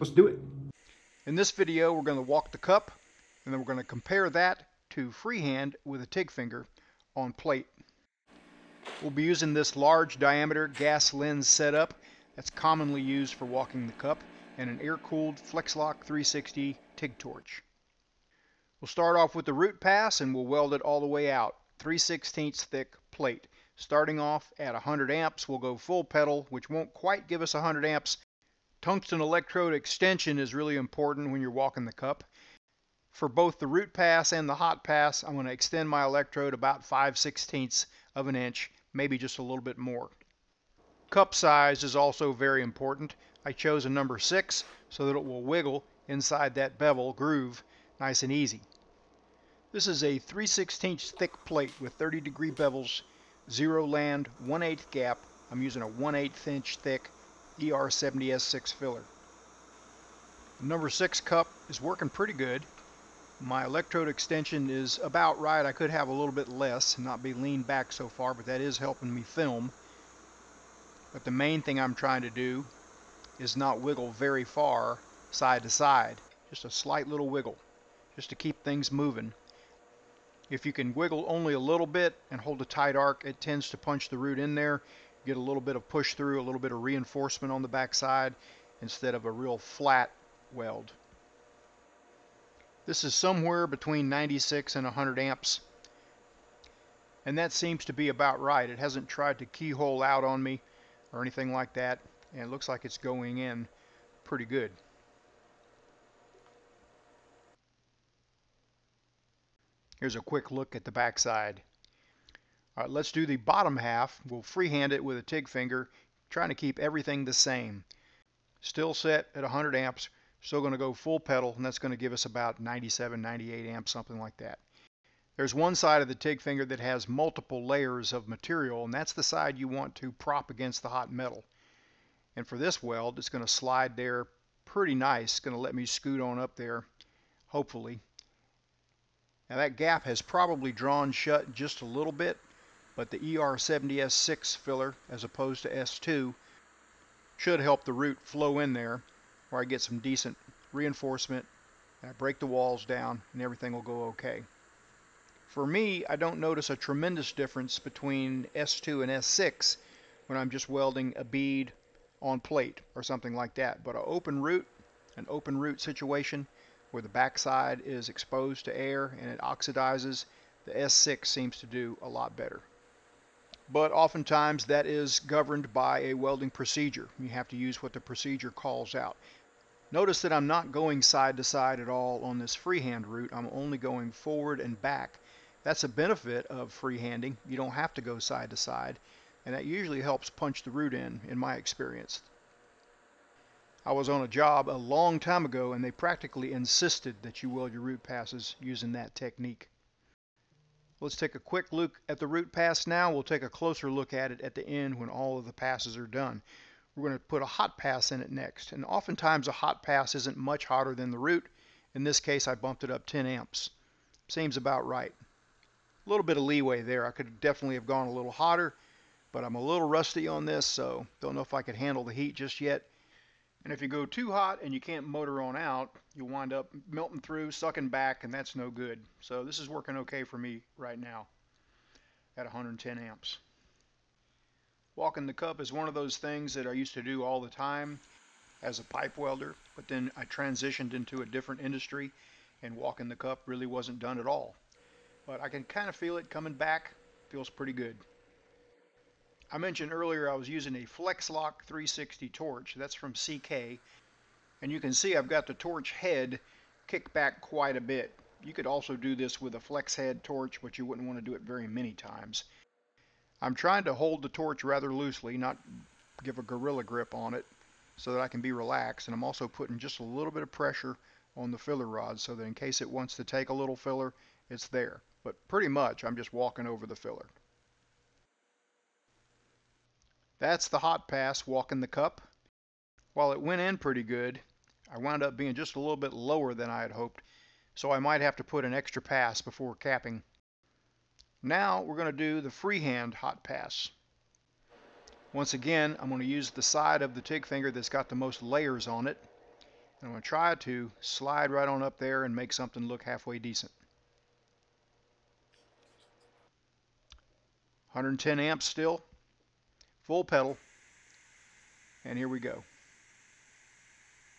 let's do it. In this video, we're going to walk the cup, and then we're going to compare that to freehand with a TIG finger on plate. We'll be using this large diameter gas lens setup that's commonly used for walking the cup and an air-cooled FlexLoc 360 TIG torch. We'll start off with the root pass and we'll weld it all the way out, 3 16 thick plate. Starting off at 100 amps, we'll go full pedal, which won't quite give us 100 amps. Tungsten electrode extension is really important when you're walking the cup. For both the root pass and the hot pass, I'm going to extend my electrode about 5 16 of an inch, maybe just a little bit more. Cup size is also very important. I chose a number 6 so that it will wiggle inside that bevel groove nice and easy. This is a 3 16 thick plate with 30 degree bevels, zero land, 1 8 gap. I'm using a 1 8 inch thick ER70S6 filler. The number 6 cup is working pretty good. My electrode extension is about right. I could have a little bit less and not be leaned back so far, but that is helping me film. But the main thing I'm trying to do is not wiggle very far side to side. Just a slight little wiggle, just to keep things moving. If you can wiggle only a little bit and hold a tight arc, it tends to punch the root in there. Get a little bit of push through, a little bit of reinforcement on the backside instead of a real flat weld. This is somewhere between 96 and 100 amps. And that seems to be about right. It hasn't tried to keyhole out on me or anything like that. And it looks like it's going in pretty good. Here's a quick look at the backside. All right, let's do the bottom half. We'll freehand it with a TIG finger, trying to keep everything the same. Still set at 100 amps, still going to go full pedal, and that's going to give us about 97, 98 amps, something like that. There's one side of the TIG finger that has multiple layers of material, and that's the side you want to prop against the hot metal. And for this weld, it's going to slide there pretty nice. It's going to let me scoot on up there, hopefully. Now that gap has probably drawn shut just a little bit, but the ER70S6 filler, as opposed to S2, should help the root flow in there where I get some decent reinforcement and I break the walls down and everything will go okay. For me, I don't notice a tremendous difference between S2 and S6 when I'm just welding a bead on plate or something like that. But an open root, an open root situation where the backside is exposed to air and it oxidizes, the S6 seems to do a lot better. But oftentimes that is governed by a welding procedure. You have to use what the procedure calls out. Notice that I'm not going side to side at all on this freehand root. I'm only going forward and back. That's a benefit of freehanding. You don't have to go side to side. And that usually helps punch the root in, in my experience. I was on a job a long time ago and they practically insisted that you weld your root passes using that technique. Let's take a quick look at the root pass now. We'll take a closer look at it at the end when all of the passes are done. We're going to put a hot pass in it next. And oftentimes a hot pass isn't much hotter than the root. In this case, I bumped it up 10 amps. Seems about right. A little bit of leeway there. I could definitely have gone a little hotter, but I'm a little rusty on this, so don't know if I could handle the heat just yet. And if you go too hot and you can't motor on out, you'll wind up melting through, sucking back, and that's no good. So this is working okay for me right now at 110 amps. Walking the cup is one of those things that I used to do all the time as a pipe welder, but then I transitioned into a different industry and walking the cup really wasn't done at all. But I can kind of feel it coming back. Feels pretty good. I mentioned earlier I was using a FlexLoc 360 torch. That's from CK. And you can see I've got the torch head kicked back quite a bit. You could also do this with a flex head torch, but you wouldn't want to do it very many times. I'm trying to hold the torch rather loosely, not give a gorilla grip on it so that I can be relaxed. And I'm also putting just a little bit of pressure on the filler rod so that in case it wants to take a little filler, it's there. But pretty much I'm just walking over the filler. That's the hot pass walking the cup. While it went in pretty good, I wound up being just a little bit lower than I had hoped, so I might have to put an extra pass before capping. Now we're going to do the freehand hot pass. Once again, I'm going to use the side of the TIG finger that's got the most layers on it. And I'm going to try to slide right on up there and make something look halfway decent. 110 amps still, full pedal, and here we go.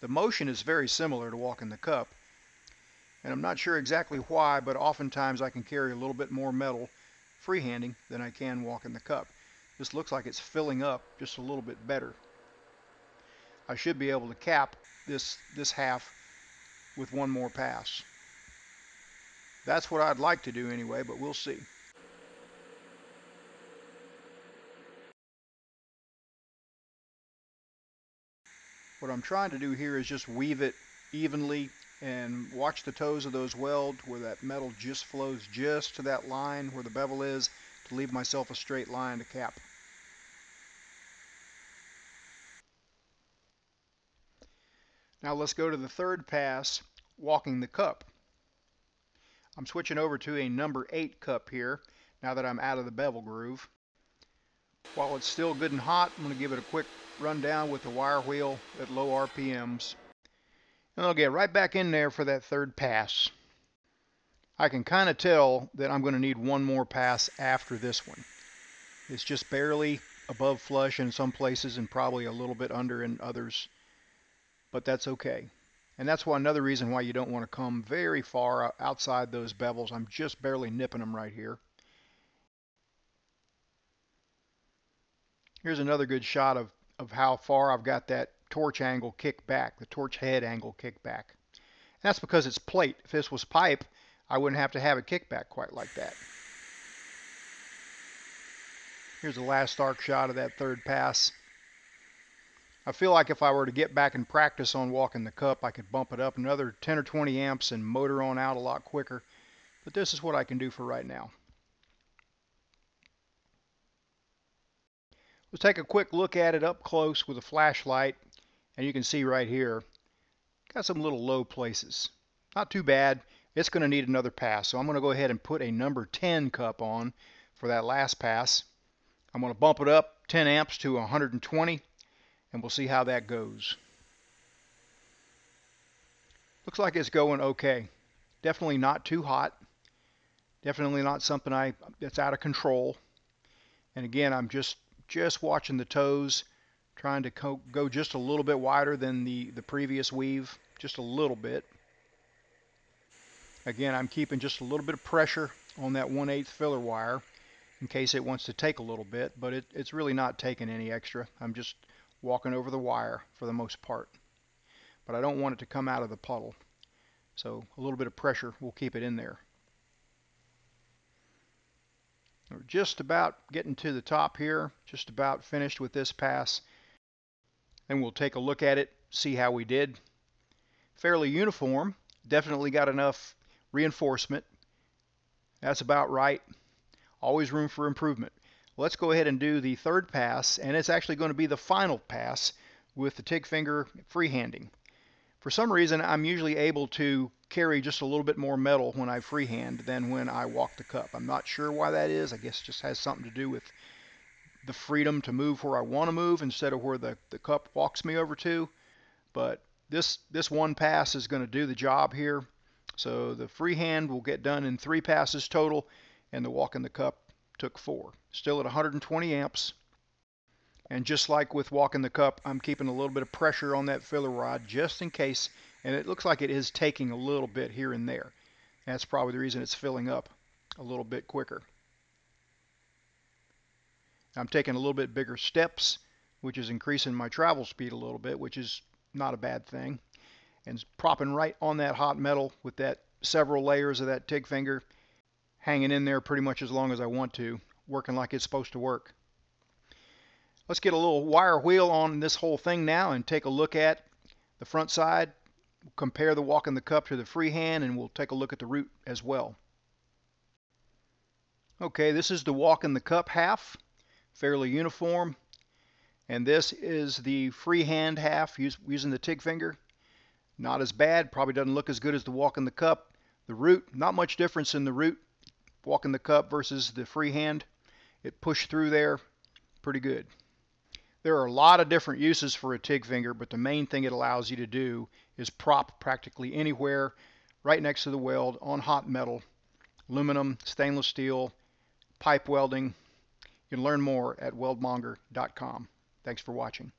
The motion is very similar to walking the cup, and I'm not sure exactly why, but oftentimes I can carry a little bit more metal freehanding than I can walking the cup. This looks like it's filling up just a little bit better. I should be able to cap this, this half with one more pass. That's what I'd like to do anyway, but we'll see. What I'm trying to do here is just weave it evenly and watch the toes of those weld where that metal just flows just to that line where the bevel is to leave myself a straight line to cap. Now let's go to the third pass, walking the cup. I'm switching over to a number 8 cup here, now that I'm out of the bevel groove. While it's still good and hot, I'm going to give it a quick rundown with the wire wheel at low RPMs. And I'll get right back in there for that third pass. I can kind of tell that I'm going to need one more pass after this one. It's just barely above flush in some places and probably a little bit under in others but that's okay. And that's why another reason why you don't want to come very far outside those bevels. I'm just barely nipping them right here. Here's another good shot of, of how far I've got that torch angle kicked back, the torch head angle kicked back. And that's because it's plate. If this was pipe, I wouldn't have to have it kicked back quite like that. Here's the last arc shot of that third pass. I feel like if I were to get back and practice on walking the cup, I could bump it up another 10 or 20 amps and motor on out a lot quicker. But this is what I can do for right now. Let's take a quick look at it up close with a flashlight. And you can see right here, got some little low places. Not too bad. It's going to need another pass. So I'm going to go ahead and put a number 10 cup on for that last pass. I'm going to bump it up 10 amps to 120 and we'll see how that goes. Looks like it's going okay. Definitely not too hot. Definitely not something I that's out of control. And again, I'm just just watching the toes, trying to go just a little bit wider than the the previous weave, just a little bit. Again, I'm keeping just a little bit of pressure on that 1 8 filler wire in case it wants to take a little bit, but it, it's really not taking any extra. I'm just walking over the wire for the most part. But I don't want it to come out of the puddle. So a little bit of pressure will keep it in there. We're just about getting to the top here, just about finished with this pass. And we'll take a look at it, see how we did. Fairly uniform, definitely got enough reinforcement. That's about right. Always room for improvement. Let's go ahead and do the third pass, and it's actually going to be the final pass with the TIG finger freehanding. For some reason, I'm usually able to carry just a little bit more metal when I freehand than when I walk the cup. I'm not sure why that is. I guess it just has something to do with the freedom to move where I want to move instead of where the, the cup walks me over to. But this, this one pass is going to do the job here. So the freehand will get done in three passes total, and the walk in the cup took four. Still at 120 amps. And just like with walking the cup, I'm keeping a little bit of pressure on that filler rod just in case. And it looks like it is taking a little bit here and there. That's probably the reason it's filling up a little bit quicker. I'm taking a little bit bigger steps, which is increasing my travel speed a little bit, which is not a bad thing. And propping right on that hot metal with that several layers of that TIG finger hanging in there pretty much as long as I want to, working like it's supposed to work. Let's get a little wire wheel on this whole thing now and take a look at the front side, compare the walk in the cup to the freehand, and we'll take a look at the root as well. Okay, this is the walk in the cup half, fairly uniform. And this is the freehand half using the TIG finger. Not as bad, probably doesn't look as good as the walk in the cup. The root, not much difference in the root walk in the cup versus the freehand. It pushed through there pretty good. There are a lot of different uses for a TIG finger, but the main thing it allows you to do is prop practically anywhere right next to the weld on hot metal, aluminum, stainless steel, pipe welding. You can learn more at weldmonger.com. Thanks for watching.